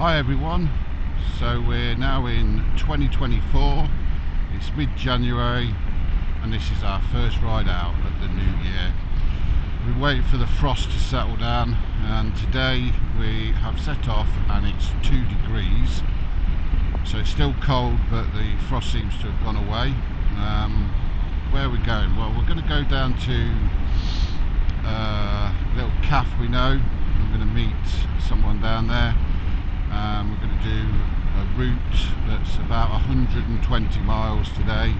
Hi everyone, so we're now in 2024, it's mid-January and this is our first ride out of the new year. We wait for the frost to settle down and today we have set off and it's 2 degrees so it's still cold but the frost seems to have gone away. Um, where are we going? Well we're going to go down to uh, a little calf we know, I'm going to meet someone down there um, we're going to do a route that's about 120 miles today.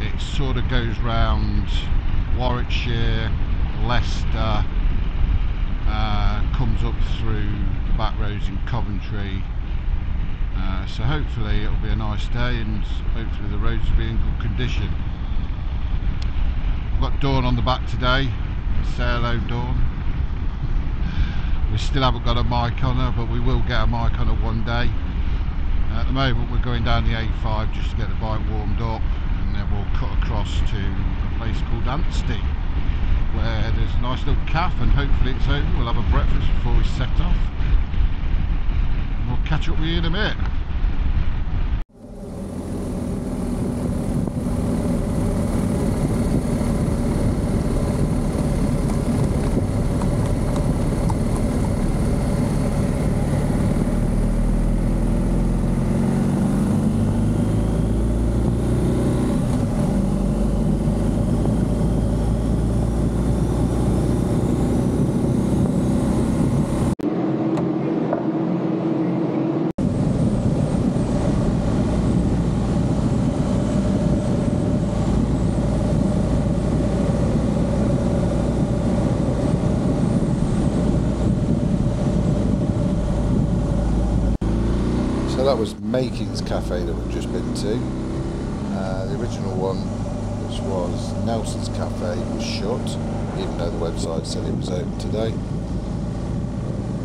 It sort of goes round Warwickshire, Leicester uh, comes up through the back roads in Coventry. Uh, so hopefully it'll be a nice day and hopefully the roads will be in good condition. I've got Dawn on the back today say hello Dawn we still haven't got a mic on her but we will get a mic on her one day. At the moment we're going down the A5 just to get the bike warmed up and then we'll cut across to a place called Anstey where there's a nice little calf and hopefully it's open. We'll have a breakfast before we set off. And we'll catch up with you in a minute So Makings Cafe that we've just been to. Uh, the original one, which was Nelson's Cafe, was shut, even though the website said it was open today.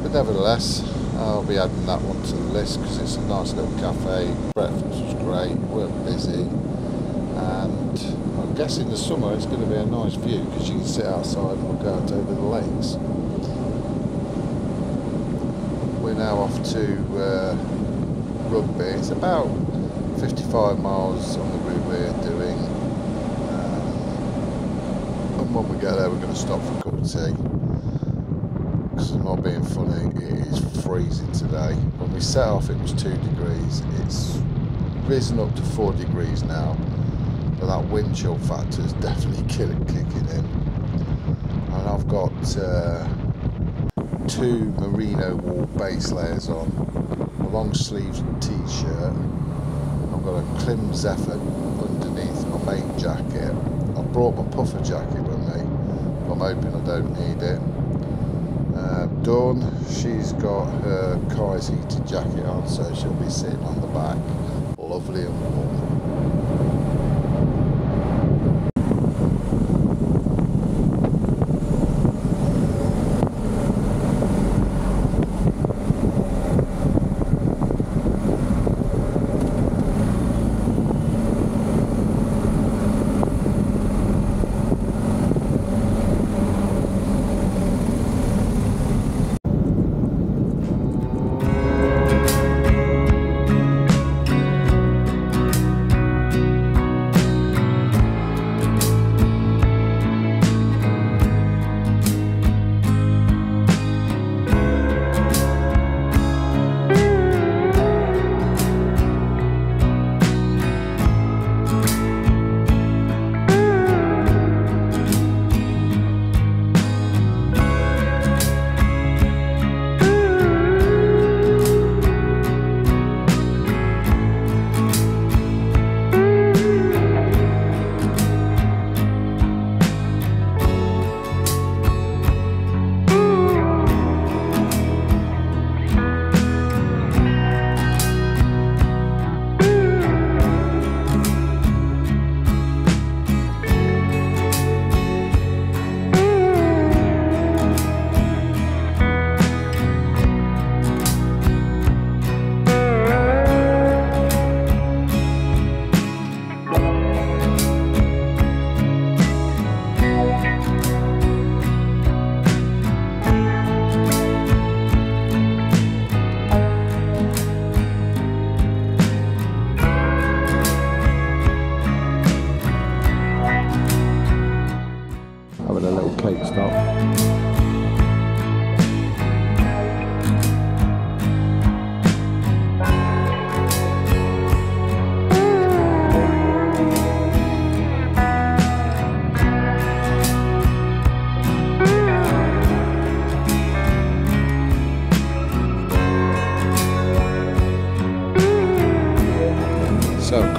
But nevertheless, I'll be adding that one to the list because it's a nice little cafe. Breakfast was great, we weren't busy, and I'm guessing the summer it's going to be a nice view because you can sit outside and look out over the lakes. We're now off to uh, Rugby. It's about 55 miles on the route we're doing. Um, and when we get there, we're going to stop for a cup of tea. Because I'm not being funny, it is freezing today. When we set off, it was 2 degrees. It's risen up to 4 degrees now. But that wind chill factor is definitely kicking in. And I've got uh, two merino wool base layers on a long sleeved t-shirt. I've got a Klim Zephyr underneath my main jacket. I brought my puffer jacket with me, but I'm hoping I don't need it. Uh, Dawn, she's got her Keis heated jacket on, so she'll be sitting on the back, lovely and warm.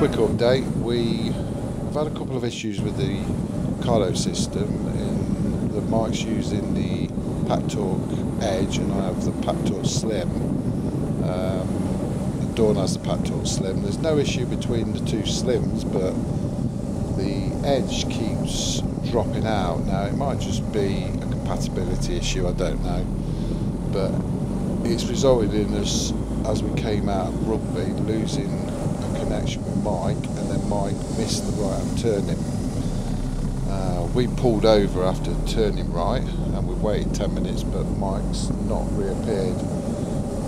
Quick update. We have had a couple of issues with the Cardo system. In the Mike's using the PackTalk Edge and I have the PackTalk Slim. Um, Dawn has the PackTalk Slim. There's no issue between the two Slims, but the Edge keeps dropping out. Now it might just be a compatibility issue, I don't know. But it's resulted in us, as we came out of rugby, losing a connection with Mike, and then Mike missed the right hand turning. Uh, we pulled over after turning right, and we waited 10 minutes, but Mike's not reappeared.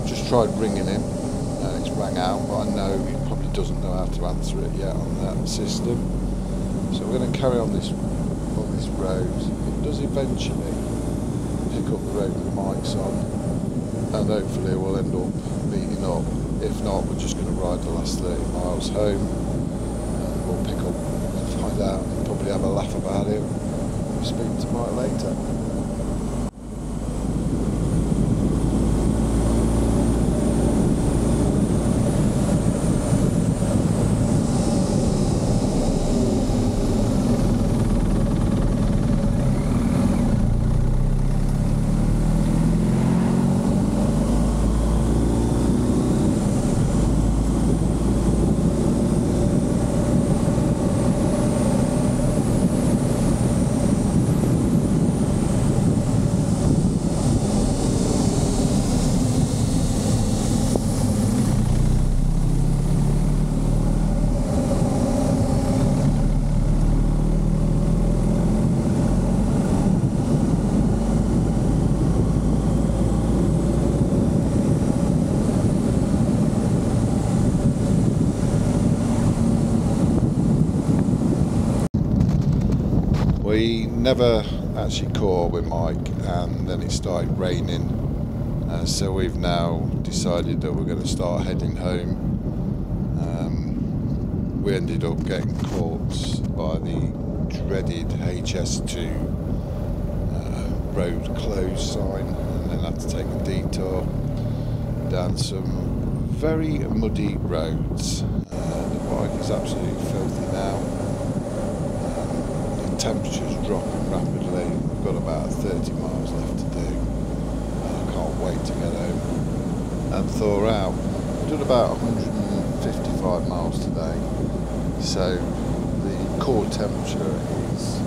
Just tried ringing him, and it's rang out, but I know he probably doesn't know how to answer it yet on that system. So we're going to carry on this on this road. It does eventually pick up the road that Mike's on and hopefully we'll end up meeting up. If not, we're just going to ride the last 30 miles home and we'll pick up and find out and probably have a laugh about it. We'll speak to Mike later. We never actually caught with Mike, and then it started raining. Uh, so we've now decided that we're going to start heading home. Um, we ended up getting caught by the dreaded HS2 uh, road closed sign, and then had to take a detour down some very muddy roads. Uh, the bike is absolutely filthy now temperature's dropping rapidly. We've got about 30 miles left to do. And I can't wait to get home and thaw out. We've done about 155 miles today. So the core temperature is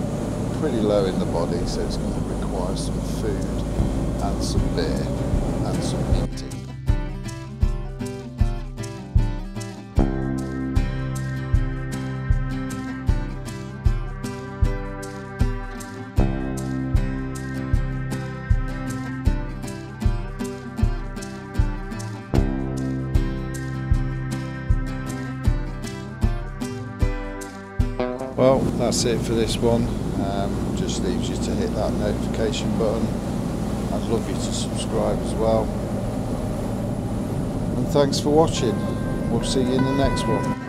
pretty low in the body, so it's going to require some food and some beer and some eating. Well, that's it for this one. Um, just leaves you to hit that notification button. I'd love you to subscribe as well. And thanks for watching. We'll see you in the next one.